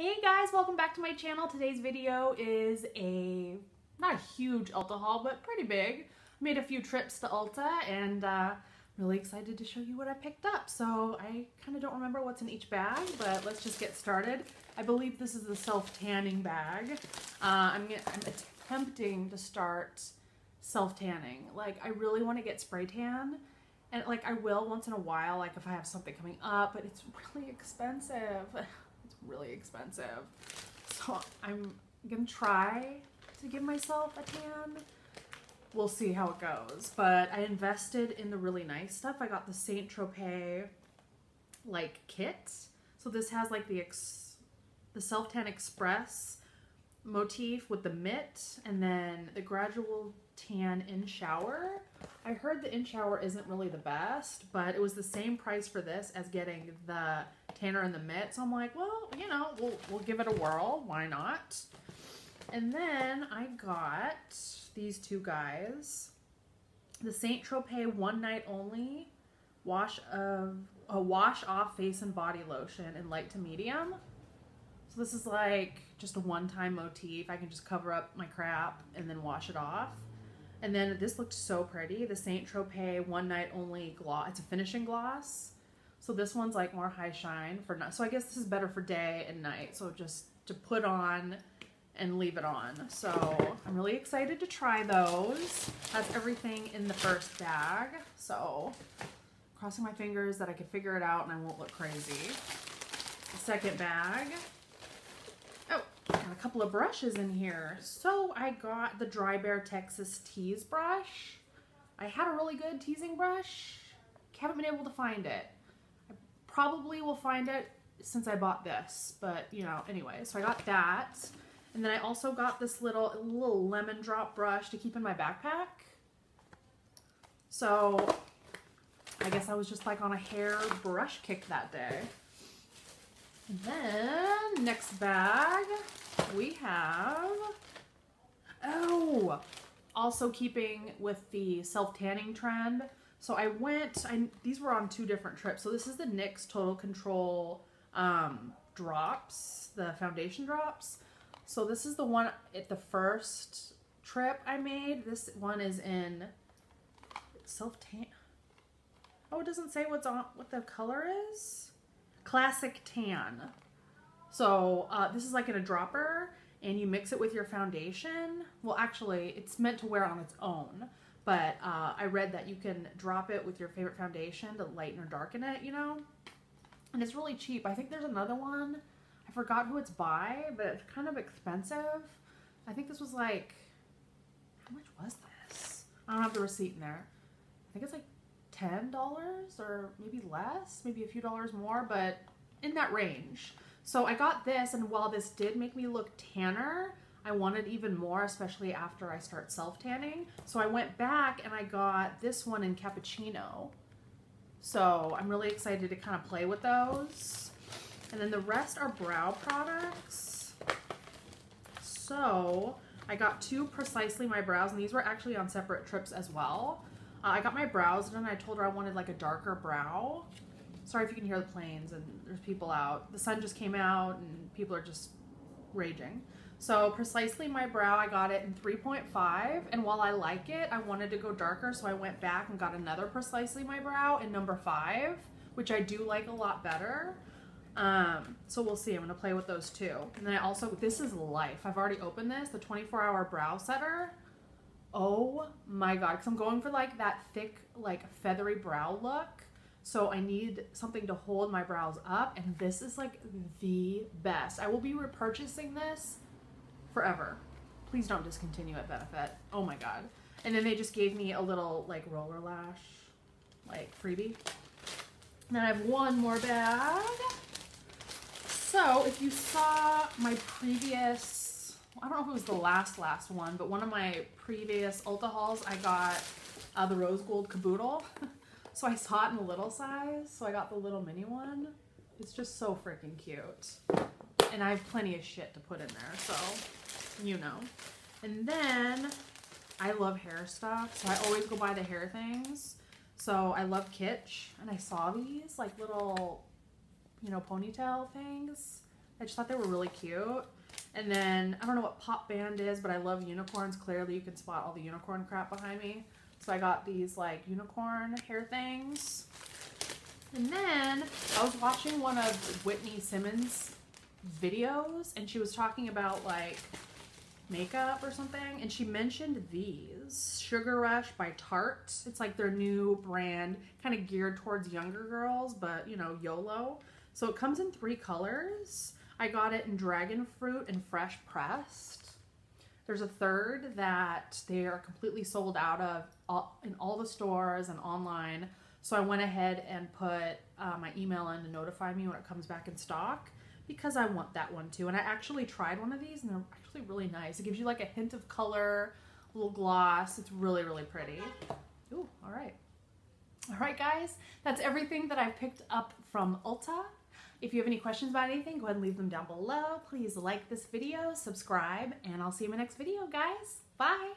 Hey guys, welcome back to my channel. Today's video is a, not a huge Ulta haul, but pretty big. Made a few trips to Ulta and uh, really excited to show you what I picked up. So I kind of don't remember what's in each bag, but let's just get started. I believe this is the self-tanning bag. Uh, I'm, I'm attempting to start self-tanning. Like I really want to get spray tan and like I will once in a while, like if I have something coming up, but it's really expensive. Really expensive. So I'm gonna try to give myself a tan. We'll see how it goes. But I invested in the really nice stuff. I got the Saint Tropez like kit. So this has like the ex the Self Tan Express motif with the mitt and then the gradual tan in shower. I heard the in shower isn't really the best, but it was the same price for this as getting the tanner and the mitt. So I'm like, well, you know, we'll, we'll give it a whirl. Why not? And then I got these two guys. The Saint Tropez One Night Only wash of a wash off face and body lotion in light to medium. So this is like just a one-time motif. I can just cover up my crap and then wash it off. And then this looked so pretty. The Saint Tropez One Night Only Gloss. It's a finishing gloss. So this one's like more high shine for night. So I guess this is better for day and night. So just to put on and leave it on. So I'm really excited to try those. That's everything in the first bag. So crossing my fingers that I can figure it out and I won't look crazy. The second bag a couple of brushes in here. So I got the Drybar Texas Tease brush. I had a really good teasing brush. Haven't been able to find it. I probably will find it since I bought this, but you know, anyway, so I got that. And then I also got this little, little lemon drop brush to keep in my backpack. So I guess I was just like on a hair brush kick that day. And then next bag, we have, oh, also keeping with the self-tanning trend. So I went, I, these were on two different trips. So this is the NYX Total Control um, drops, the foundation drops. So this is the one at the first trip I made. This one is in self-tan. Oh, it doesn't say what's on, what the color is. Classic Tan. So uh, this is like in a dropper and you mix it with your foundation. Well, actually, it's meant to wear on its own, but uh, I read that you can drop it with your favorite foundation to lighten or darken it, you know? And it's really cheap. I think there's another one. I forgot who it's by, but it's kind of expensive. I think this was like, how much was this? I don't have the receipt in there. I think it's like $10 or maybe less, maybe a few dollars more, but in that range. So I got this, and while this did make me look tanner, I wanted even more, especially after I start self-tanning. So I went back and I got this one in cappuccino. So I'm really excited to kind of play with those. And then the rest are brow products. So I got two Precisely My Brows, and these were actually on separate trips as well. Uh, I got my brows done, and I told her I wanted like a darker brow. Sorry if you can hear the planes and there's people out. The sun just came out and people are just raging. So precisely my brow, I got it in 3.5. And while I like it, I wanted to go darker. So I went back and got another precisely my brow in number five, which I do like a lot better. Um, so we'll see. I'm to play with those two. And then I also, this is life. I've already opened this, the 24 hour brow setter. Oh my God. Cause I'm going for like that thick, like feathery brow look. So I need something to hold my brows up, and this is like the best. I will be repurchasing this forever. Please don't discontinue at Benefit. Oh my god. And then they just gave me a little like roller lash, like freebie. And then I have one more bag. So if you saw my previous, I don't know if it was the last last one, but one of my previous Ulta hauls, I got uh, the rose gold caboodle. So I saw it in the little size, so I got the little mini one. It's just so freaking cute. And I have plenty of shit to put in there, so you know. And then I love hair stuff, so I always go buy the hair things. So I love Kitsch, and I saw these like little, you know, ponytail things. I just thought they were really cute. And then, I don't know what pop band is, but I love unicorns. Clearly you can spot all the unicorn crap behind me. So I got these like unicorn hair things. And then I was watching one of Whitney Simmons videos and she was talking about like makeup or something and she mentioned these Sugar Rush by Tarte. It's like their new brand kind of geared towards younger girls but you know YOLO. So it comes in three colors. I got it in dragon fruit and fresh pressed. There's a third that they are completely sold out of in all the stores and online. So I went ahead and put uh, my email in to notify me when it comes back in stock because I want that one too. And I actually tried one of these and they're actually really nice. It gives you like a hint of color, a little gloss. It's really, really pretty. Ooh, all right. All right, guys, that's everything that I've picked up from Ulta. If you have any questions about anything, go ahead and leave them down below. Please like this video, subscribe, and I'll see you in my next video, guys. Bye!